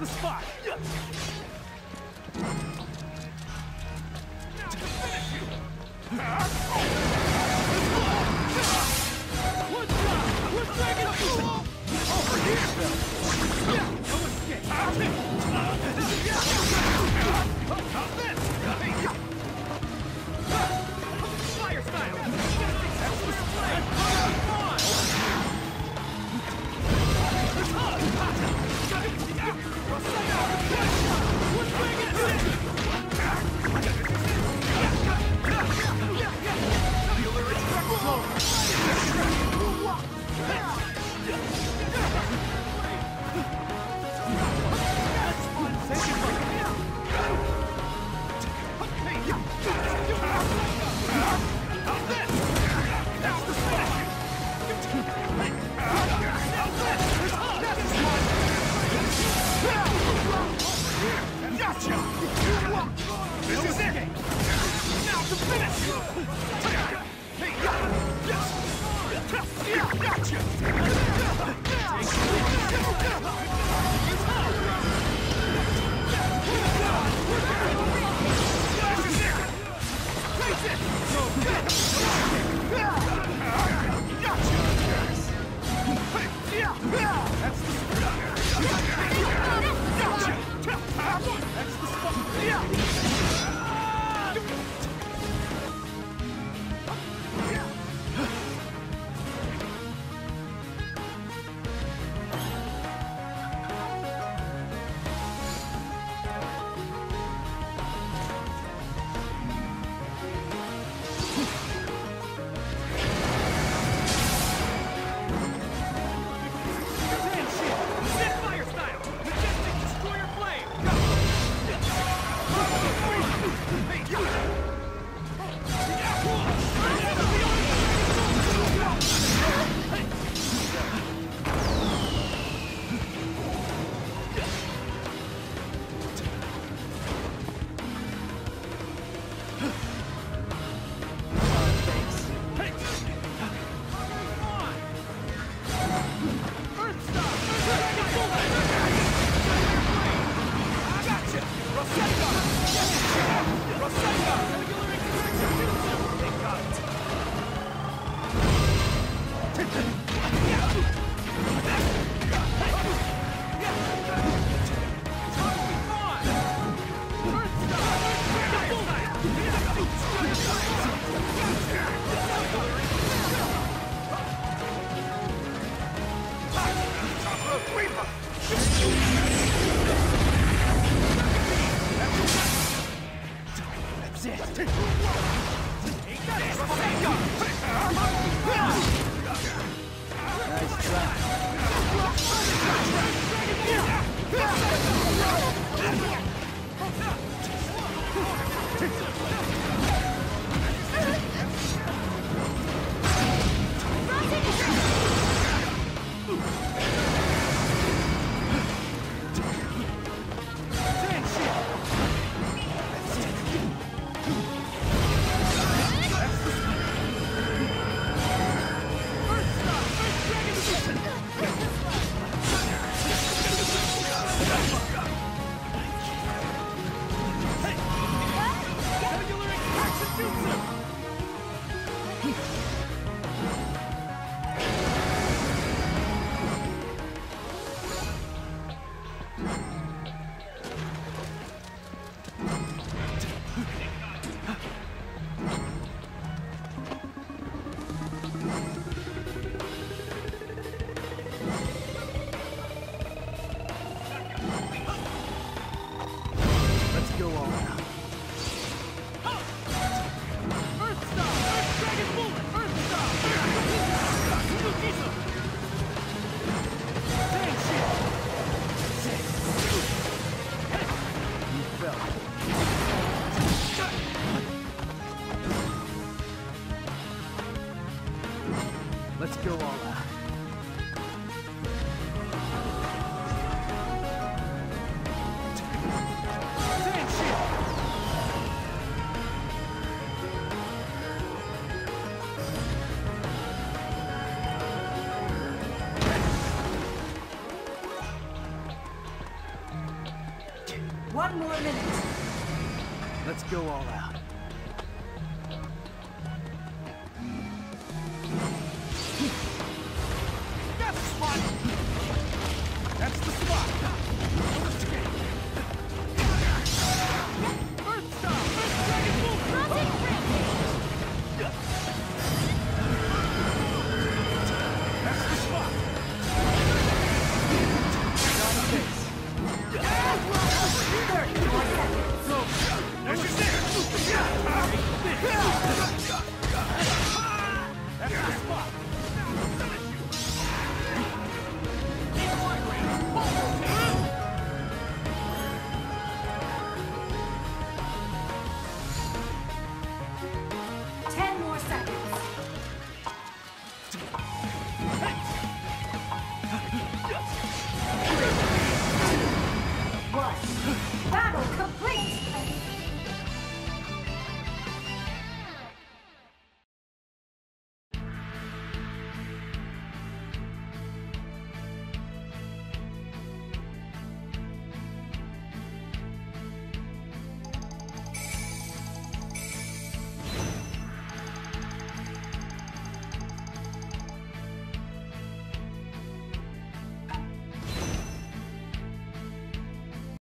the spot! This is it! Now to finish! Zen Nice Let's go all out. One more minute. Let's go all out. That's the spot!